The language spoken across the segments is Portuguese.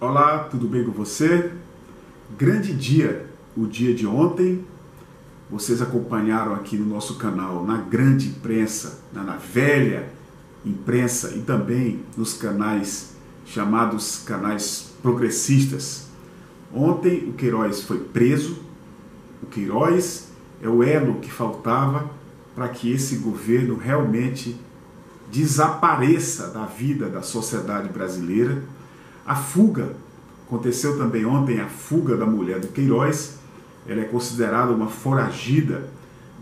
Olá, tudo bem com você? Grande dia, o dia de ontem. Vocês acompanharam aqui no nosso canal, na grande imprensa, na velha imprensa e também nos canais chamados canais progressistas. Ontem o Queiroz foi preso. O Queiroz é o elo que faltava para que esse governo realmente desapareça da vida da sociedade brasileira a fuga, aconteceu também ontem a fuga da mulher do Queiroz, ela é considerada uma foragida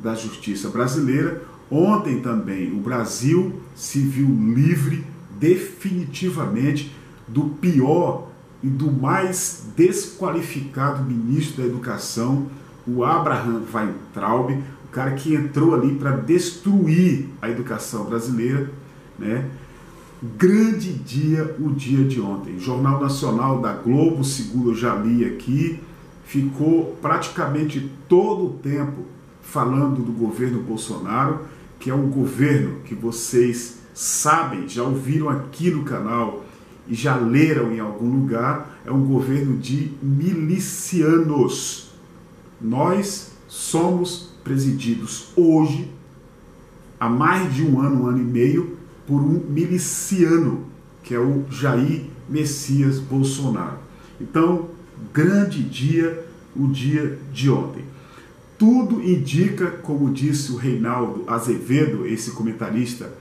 da justiça brasileira. Ontem também o Brasil se viu livre definitivamente do pior e do mais desqualificado ministro da Educação, o Abraham Weintraub, o cara que entrou ali para destruir a educação brasileira, né? Grande dia o dia de ontem. Jornal Nacional da Globo, segundo eu já li aqui, ficou praticamente todo o tempo falando do governo Bolsonaro, que é um governo que vocês sabem, já ouviram aqui no canal e já leram em algum lugar, é um governo de milicianos. Nós somos presididos hoje, há mais de um ano, um ano e meio, por um miliciano, que é o Jair Messias Bolsonaro. Então, grande dia, o dia de ontem. Tudo indica, como disse o Reinaldo Azevedo, esse comentarista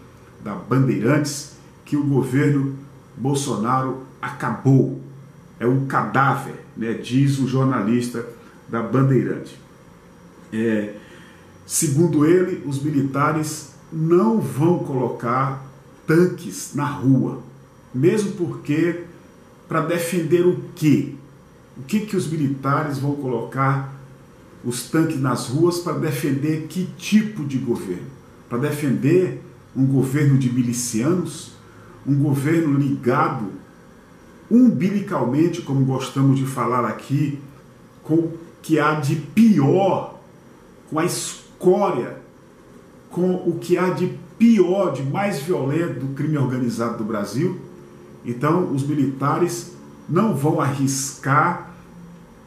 da Bandeirantes, que o governo Bolsonaro acabou. É um cadáver, né, diz o jornalista da Bandeirante. É, segundo ele, os militares não vão colocar tanques na rua, mesmo porque para defender o quê? O que que os militares vão colocar os tanques nas ruas para defender que tipo de governo? Para defender um governo de milicianos, um governo ligado umbilicalmente, como gostamos de falar aqui, com o que há de pior, com a escória, com o que há de pior, de mais violento do crime organizado do Brasil. Então, os militares não vão arriscar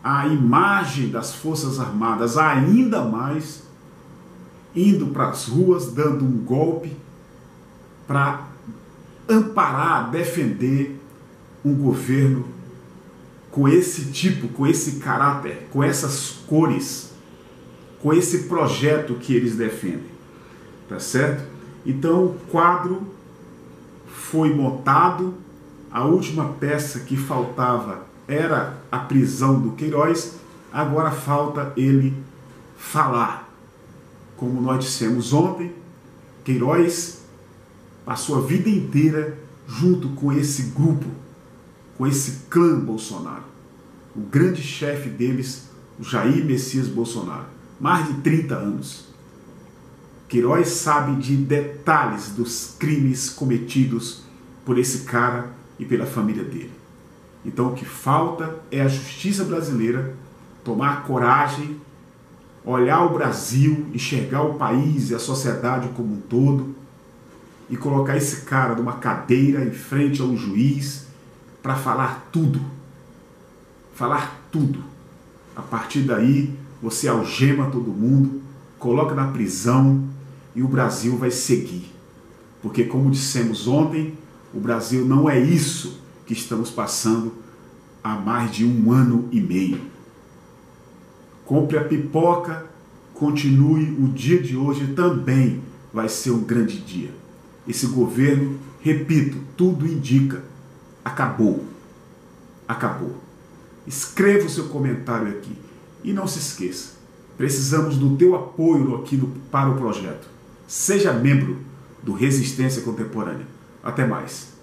a imagem das Forças Armadas ainda mais, indo para as ruas, dando um golpe para amparar, defender um governo com esse tipo, com esse caráter, com essas cores, com esse projeto que eles defendem. Tá certo? Então o quadro foi montado, a última peça que faltava era a prisão do Queiroz, agora falta ele falar. Como nós dissemos ontem, Queiroz passou a vida inteira junto com esse grupo, com esse clã Bolsonaro. O grande chefe deles, o Jair Messias Bolsonaro. Mais de 30 anos. Queiroz sabe de detalhes dos crimes cometidos por esse cara e pela família dele. Então o que falta é a justiça brasileira tomar coragem, olhar o Brasil, enxergar o país e a sociedade como um todo e colocar esse cara numa cadeira em frente a um juiz para falar tudo. Falar tudo. A partir daí, você algema todo mundo, coloca na prisão, e o Brasil vai seguir. Porque, como dissemos ontem, o Brasil não é isso que estamos passando há mais de um ano e meio. Compre a pipoca, continue o dia de hoje também vai ser um grande dia. Esse governo, repito, tudo indica, acabou. Acabou. Escreva o seu comentário aqui e não se esqueça, precisamos do teu apoio aqui no, para o projeto. Seja membro do Resistência Contemporânea. Até mais.